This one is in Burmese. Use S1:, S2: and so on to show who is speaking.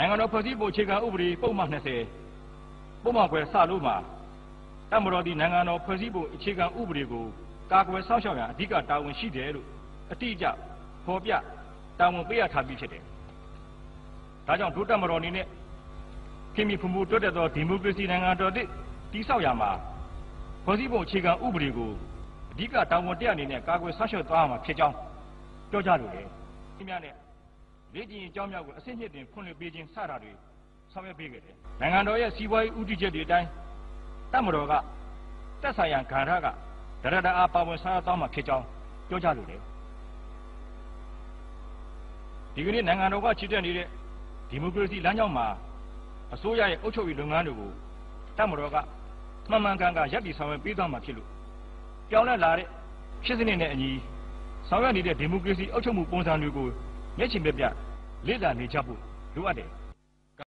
S1: နိုင်ငံတော်ဖွဲ့စည်းပုံအခြေခံဥပဒေပုံမှန်20ပုံမှန်ခွဲစလို့မှာတမတော်ဒီနိုင်ငံတော်ဖွဲ့စည်းပုံအခြေခံဥပဒေကိုကာကွယ်စောင့်ရှောက်ရန်အဓိကတာဝန်ရှိတယ်လို့အတိအကျဖော်ပြတာဝန်ပေးရထားပြီးဖြစ်တယ်။ဒါကြောင့်ဒုတမတော်အနေနဲ့ခင်မီဖူမူတွတ်တက်သောဒီမိုကရေစီနိုင်ငံတော်တည်ဆောက်ရမှာဖွဲ့စည်းပုံအခြေခံဥပဒေကိုအဓိကတာဝန်တရားအနေနဲ့ကာကွယ်စောင့်ရှောက်သွားမှာဖြစ်ကြောင်းပြောကြလို့လေ။ဒီများနဲ့ လေ့ကျင့်ရေးအကြောင်းများကိုအစစ်နှစ်တင်ဖွင့်လှစ်ပေးခြင်းစတာတွေဆောင်ရွက်ပေးခဲ့တယ်။နိုင်ငံတော်ရဲ့စီးပွားရေးဥတီချက်တွေအတိုင်းတပ်မတော်ကတက်ဆိုင်ရာဂါရကဒရဒအားပါဝင်ဆောင်ရွက်သွားမှာဖြစ်ကြောင်းပြောကြလို့လေ။ဒီကနေ့နိုင်ငံတော်ကချစ်တဲ့နေတဲ့ဒီမိုကရေစီလမ်းကြောင်းမှာအစိုးရရဲ့အုပ်ချုပ်ရေးလုပ်ငန်းတွေကိုတပ်မတော်ကမှန်မှန်ကန်ကန်ရပ်တည်ဆောင်ရွက်ပေးသွားမှာဖြစ်လို့ပြောင်းလဲလာတဲ့ဖြစ်စနစ်နဲ့အညီဆောင်ရွက်နေတဲ့ဒီမိုကရေစီအုပ်ချုပ်မှုပုံစံတွေကိုမျက်ခြေပြပြ လေ့လာနေကြဖို့လိုအပ်တယ်